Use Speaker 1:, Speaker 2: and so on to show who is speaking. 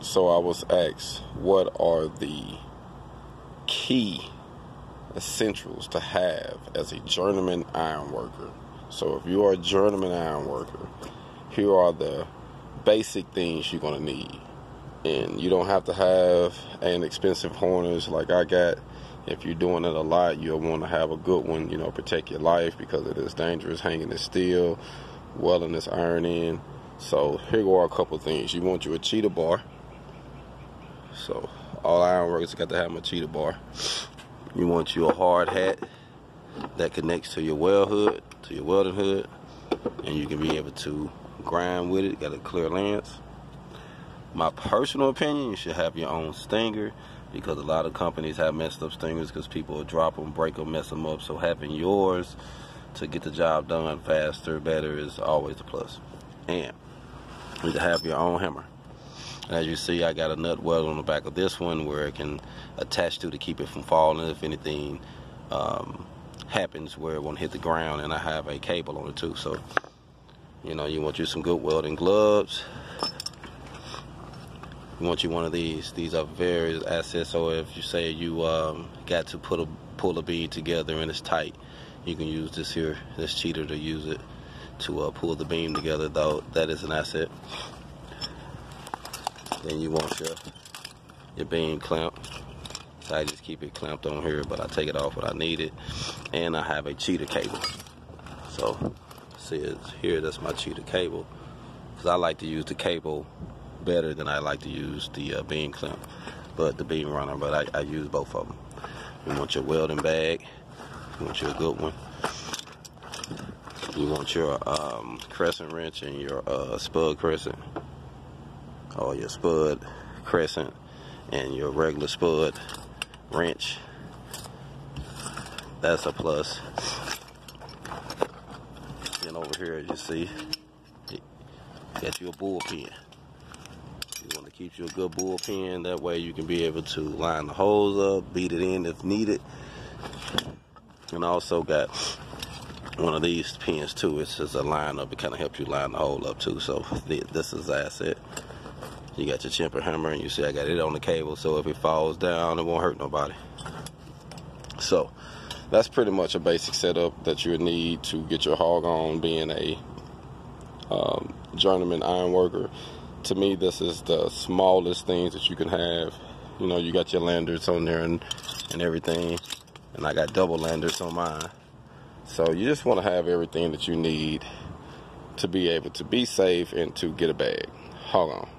Speaker 1: So I was asked, what are the key essentials to have as a journeyman iron worker? So if you are a journeyman iron worker, here are the basic things you're gonna need. And you don't have to have an expensive harness like I got. If you're doing it a lot, you'll want to have a good one, you know, protect your life because it is dangerous hanging it steel, welding this iron in. So here are a couple things. You want you a cheater bar. So all iron workers got to have a cheater bar. You want you a hard hat that connects to your weld hood, to your welding hood, and you can be able to grind with it, got a clear lance. My personal opinion, you should have your own stinger because a lot of companies have messed up stingers because people will drop them, break them, mess them up. So having yours to get the job done faster, better is always a plus. And you have your own hammer. As you see, I got a nut weld on the back of this one where it can attach to to keep it from falling if anything um, happens where it won't hit the ground. And I have a cable on it too. So, you know, you want you some good welding gloves. You want you one of these. These are very assets. So if you say you um, got to put a pull a bead together and it's tight, you can use this here, this cheater to use it to uh, pull the beam together. Though that is an asset. Then you want your your beam clamp. So I just keep it clamped on here, but I take it off when I need it. And I have a cheater cable. So see it's here, that's my cheater cable. Because I like to use the cable better than I like to use the uh, beam clamp, but the beam runner, but I, I use both of them. You want your welding bag, you want your good one. You want your um, crescent wrench and your uh, spud crescent, or your spud crescent and your regular spud wrench. That's a plus. Over here, as you see, got you a bull pin. You want to keep you a good bull pin. That way you can be able to line the holes up, beat it in if needed. And also got one of these pins too. It's just a line up. It kind of helps you line the hole up too. So this is asset. You got your chimper hammer and you see I got it on the cable. So if it falls down, it won't hurt nobody. So that's pretty much a basic setup that you would need to get your hog on being a um, journeyman iron worker to me, this is the smallest things that you can have. You know, you got your lanyards on there and, and everything. And I got double lanyards on mine. So you just want to have everything that you need to be able to be safe and to get a bag. Hold on.